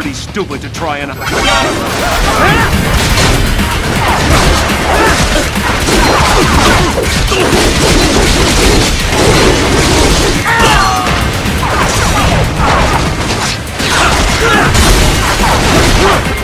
pretty stupid to try and... So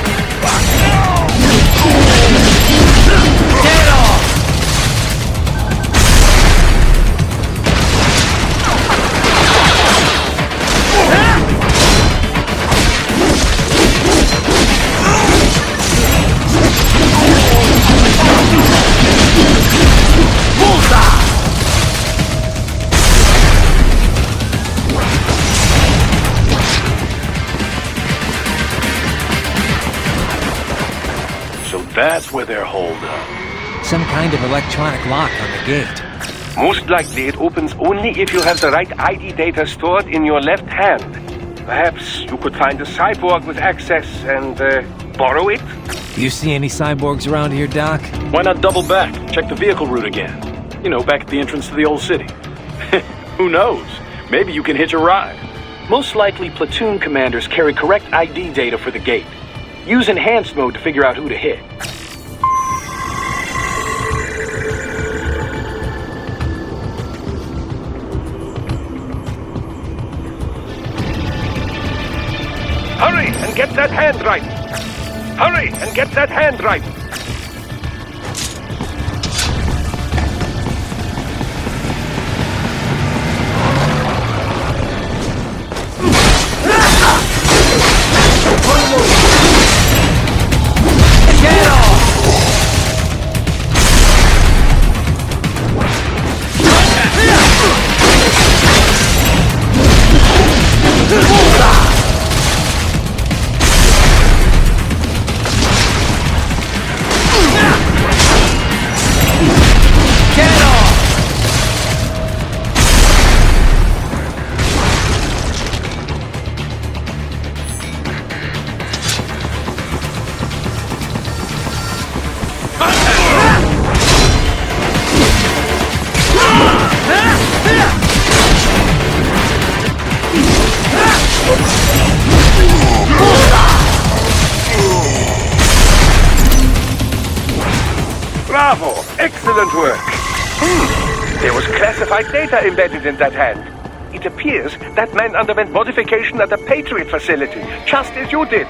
that's where they're holed up. Some kind of electronic lock on the gate. Most likely it opens only if you have the right ID data stored in your left hand. Perhaps you could find a cyborg with access and uh, borrow it? You see any cyborgs around here, Doc? Why not double back? Check the vehicle route again. You know, back at the entrance to the old city. Who knows? Maybe you can hitch a ride. Most likely, platoon commanders carry correct ID data for the gate. Use enhanced mode to figure out who to hit. Hurry and get that hand right! Hurry and get that hand right! Excellent work! Hmm. There was classified data embedded in that hand. It appears that man underwent modification at the Patriot facility, just as you did.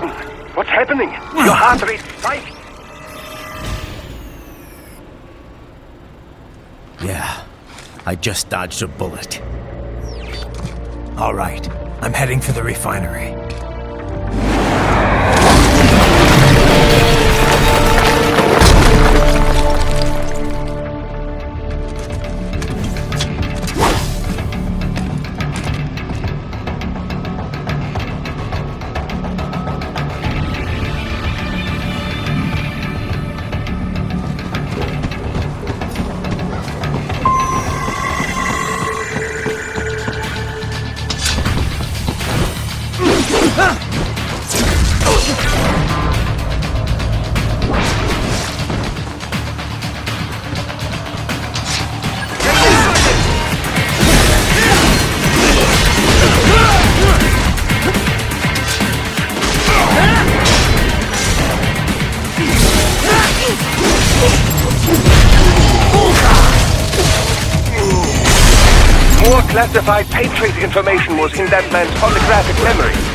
What's happening? Your heart rate spiked. Yeah, I just dodged a bullet. All right, I'm heading for the refinery. Classified Patriot information was in that man's holographic memory.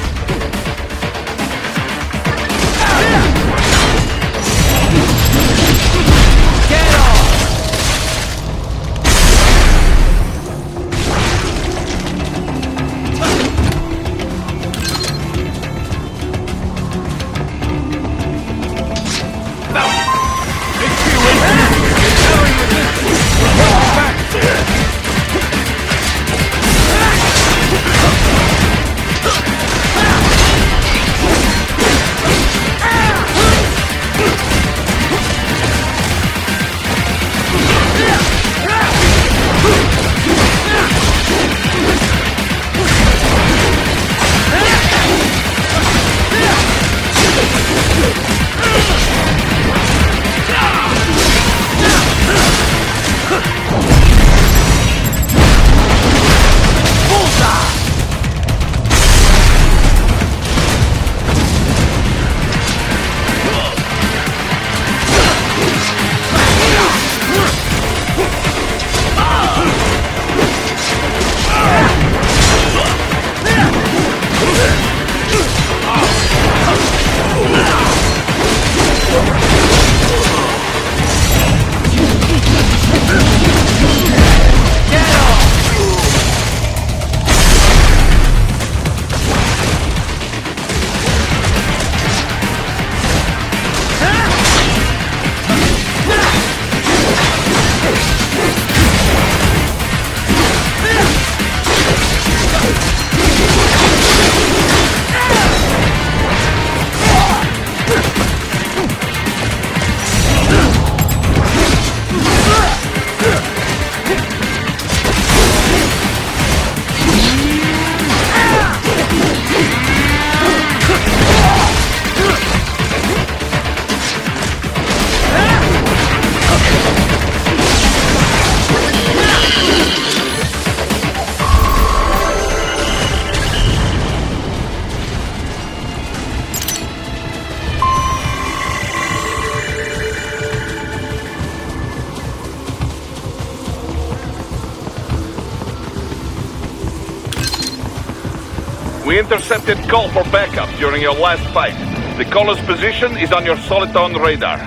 Intercepted call for backup during your last fight. The caller's position is on your Soliton radar.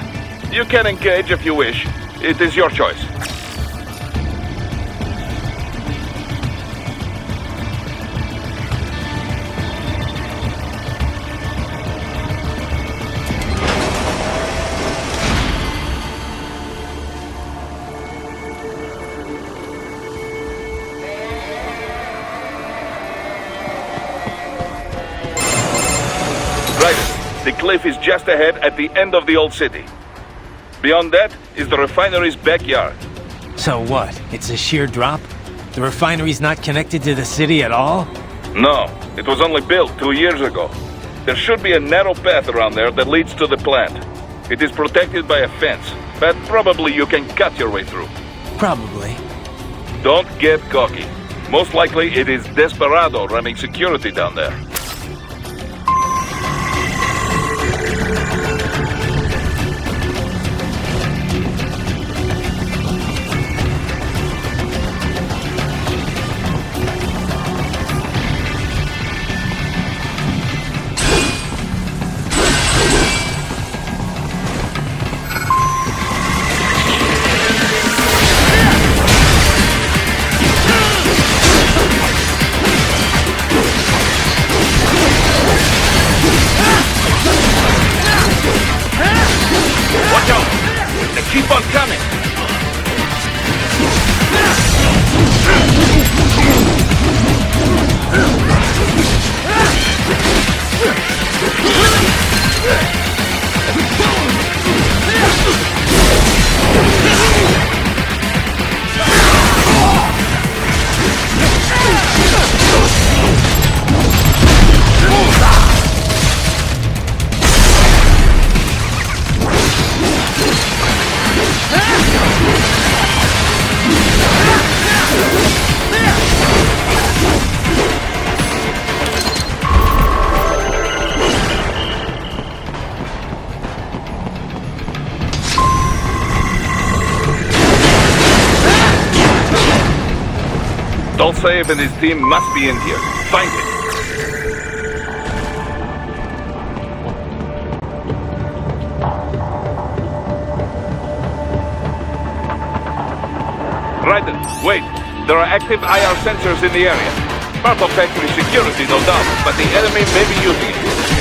You can engage if you wish. It is your choice. Cliff is just ahead at the end of the old city. Beyond that is the refinery's backyard. So what? It's a sheer drop? The refinery's not connected to the city at all? No, it was only built two years ago. There should be a narrow path around there that leads to the plant. It is protected by a fence, but probably you can cut your way through. Probably. Don't get cocky. Most likely it is Desperado running security down there. And his team must be in here. Find it. Raiden, wait. There are active IR sensors in the area. Part of factory security, no doubt, but the enemy may be using it.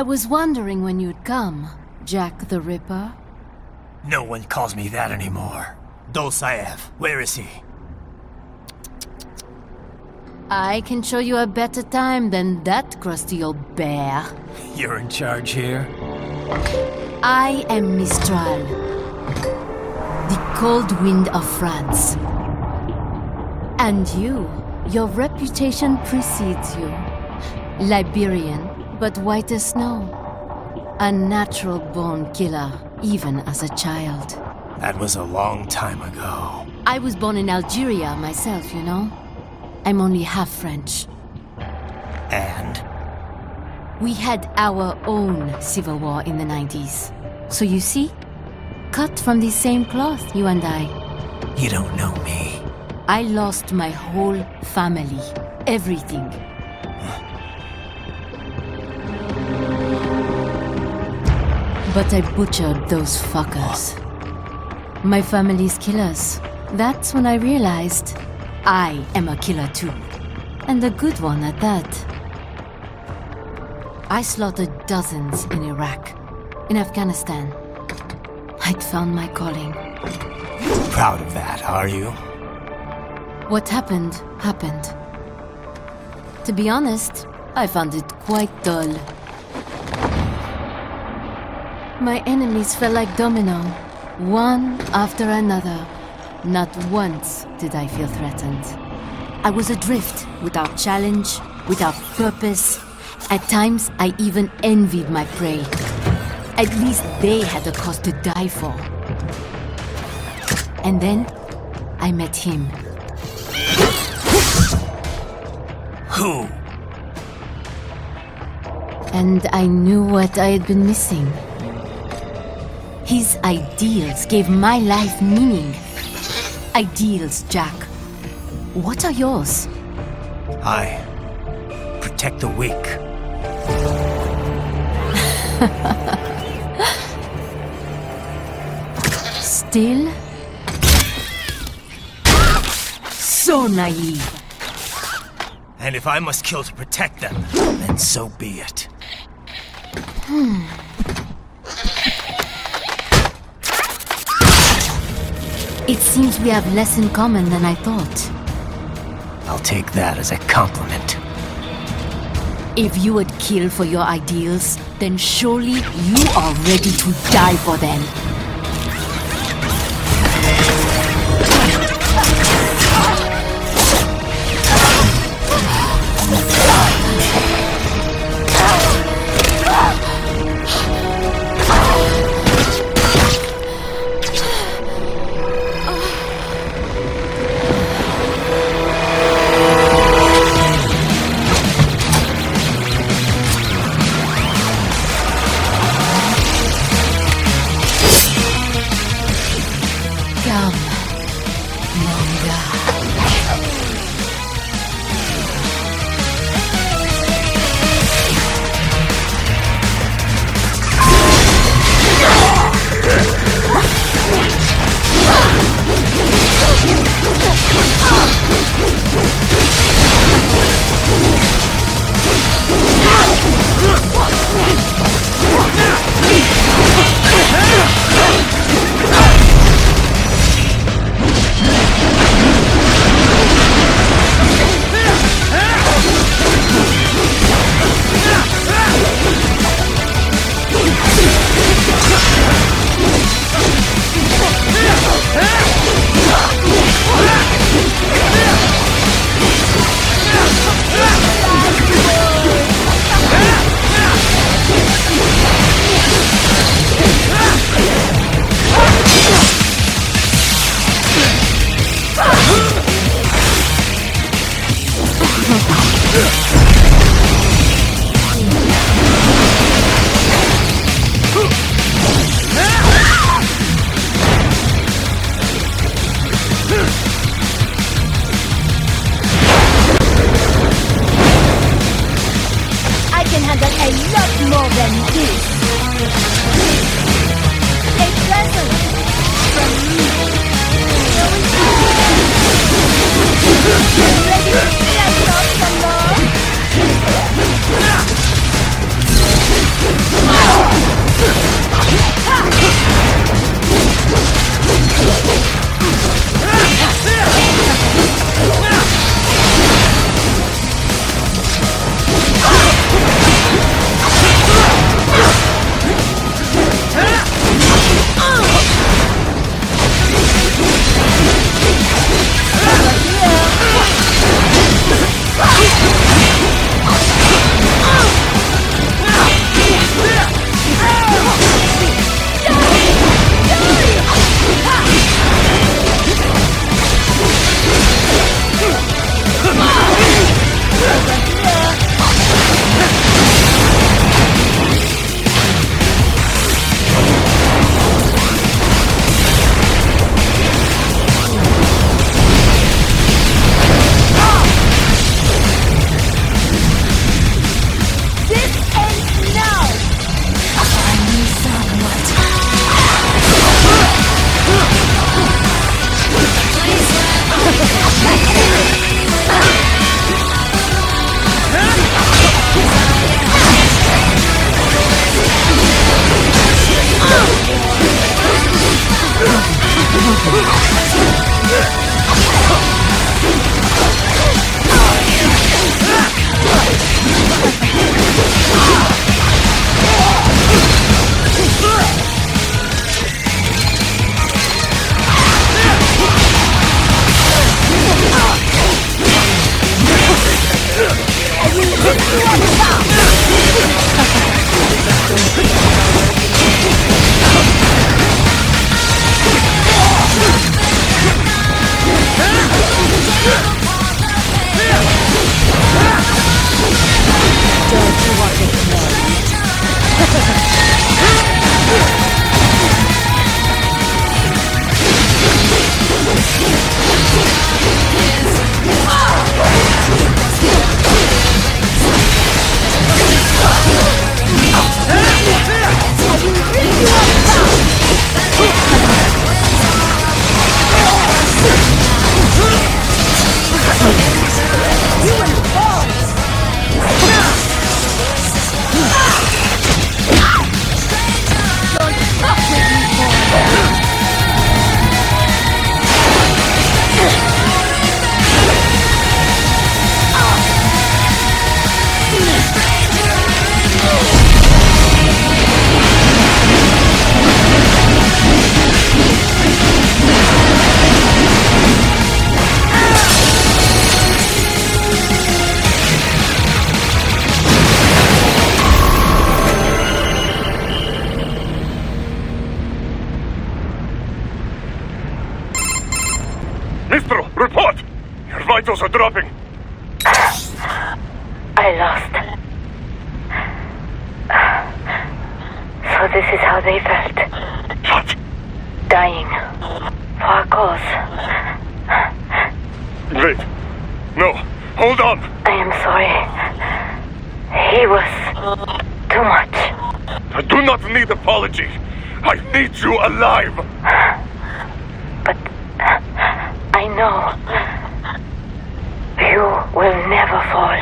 I was wondering when you'd come, Jack the Ripper. No one calls me that anymore. Dolzaev, where is he? I can show you a better time than that crusty old bear. You're in charge here? I am Mistral, the cold wind of France. And you, your reputation precedes you. Liberian, but white as snow. A natural born killer, even as a child. That was a long time ago. I was born in Algeria myself, you know. I'm only half French. And? We had our own civil war in the 90s. So you see? Cut from the same cloth, you and I. You don't know me. I lost my whole family. Everything. But I butchered those fuckers. My family's killers. That's when I realized I am a killer too. And a good one at that. I slaughtered dozens in Iraq, in Afghanistan. I'd found my calling. Proud of that, are you? What happened, happened. To be honest, I found it quite dull. My enemies fell like domino, one after another. Not once did I feel threatened. I was adrift, without challenge, without purpose. At times, I even envied my prey. At least they had a cause to die for. And then, I met him. Who? And I knew what I had been missing. His ideals gave my life meaning. Ideals, Jack. What are yours? I protect the weak. Still? So naive. And if I must kill to protect them, then so be it. Hmm. It seems we have less in common than I thought. I'll take that as a compliment. If you would kill for your ideals, then surely you are ready to die for them. Yeah. So this is how they felt. What? Dying. For a cause. Wait. No. Hold on. I am sorry. He was too much. I do not need apology. I need you alive. But I know you will never fall.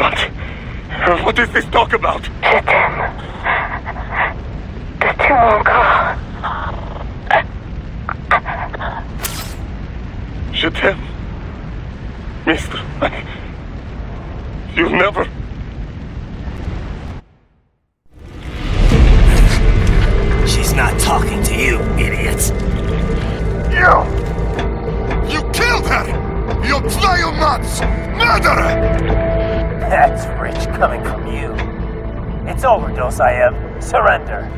What? What is this talk about? Je Je t'aime. Mistral, I... You never... She's not talking to you, idiots. You! You killed her! You Plyomats! Murderer! That's rich coming from you. It's overdose, I am. Surrender.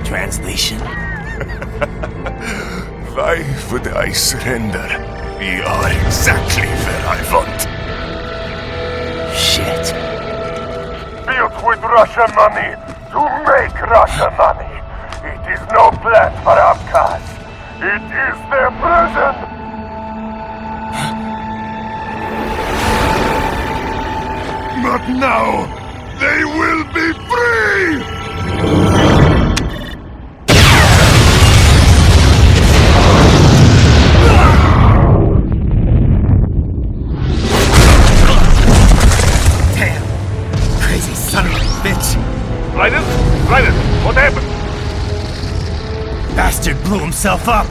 Translation? Why would I surrender? We are exactly where I want. Shit. Built with Russian money to make Russian money. It is no plan for Abkhaz. It is their prison. But now, they will be free! Blew himself up.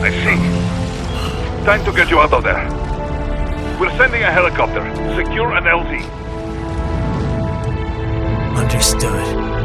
I see. Time to get you out of there. We're sending a helicopter. Secure an LZ. Understood.